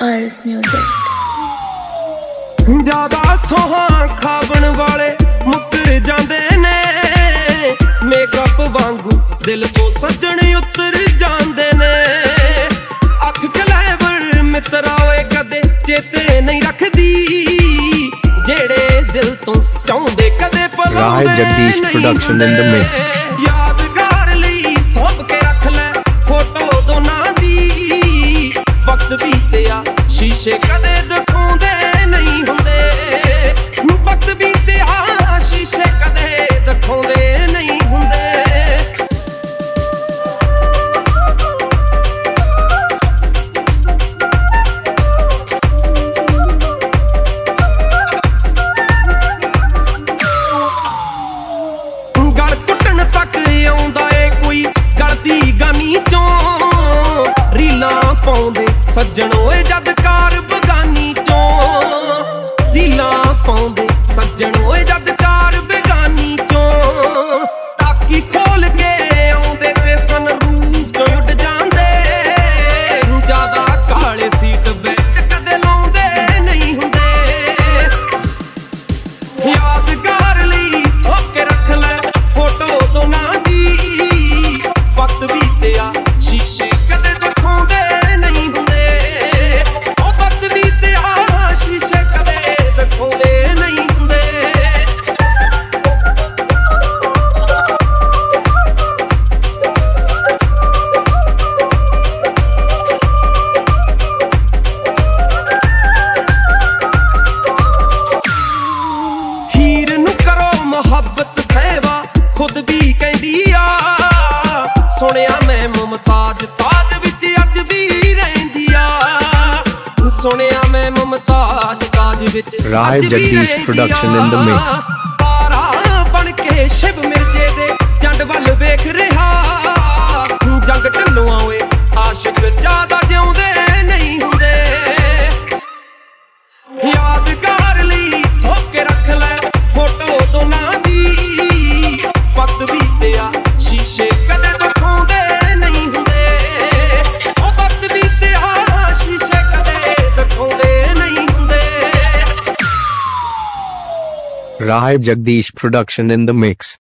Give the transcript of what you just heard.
Iris Music. ਜ਼ਿਆਦਾ ਸੋਹਾਂ ਖਾਵਣ ਵਾਲੇ ਮੁੱਕਰ ਜਾਂਦੇ ਨੇ ਮੇਕਅਪ ਵਾਂਗੂ ਦਿਲ ਤੋਂ ਸੱਜਣ ਉਤਰ ਜਾਂਦੇ ਨੇ ਅੱਖ ਕਲੈਵਰ ਮਿੱਤਰਾ ਓਏ ਕਦੇ ਚੇਤੇ ਨਹੀਂ ਰੱਖਦੀ ਜਿਹੜੇ ਦਿਲ ਤੋਂ ਚਾਹੁੰਦੇ ਕਦੇ ਨਹੀਂ production in the mix. ਹੁੰਦੇ। ਸ਼ੀਸ਼ੇ ਕਦੇ ਦਿਖਾਉਂਦੇ ਨਹੀਂ ਹੁੰਦੇ। ਵਕਤ ਬੀਤਿਆ ਸ਼ੀਸ਼ੇ ਕਦੇ ਦਿਖਾਉਂਦੇ ਨਹੀਂ ਹੁੰਦੇ। ਗਲ ਕੁੱਟਣ ਤੱਕ ਆਉਂਦਾ ਏ ਕੋਈ ਗਲਤੀ ਗਮੀ ਚੋਂ। ਰੀਲਾਂ ਪਾਉਂਦੇ ਸੱਜਣ ਓਏ ਜਦ ਪਾਉਂਦੇ। ਸੱਜਣ ਓਏ ਜਦ ਵੀ ਕਹਿੰਦੀ ਆ। ਸੁਣਿਆ ਮੈਂ ਮੁਮਤਾਜ ਤਾਜ ਵਿੱਚ ਅੱਜ ਵੀ ਰਹਿੰਦੀ ਆ। ਸੁਣਿਆ ਮੈਂ ਮੁਮਤਾਜ ਤਾਜ ਵਿੱਚ Rahul ਅੱਜ ਵੀ Jagdish ਰਹਿੰਦੀ production Rahul Jagdish production in the mix.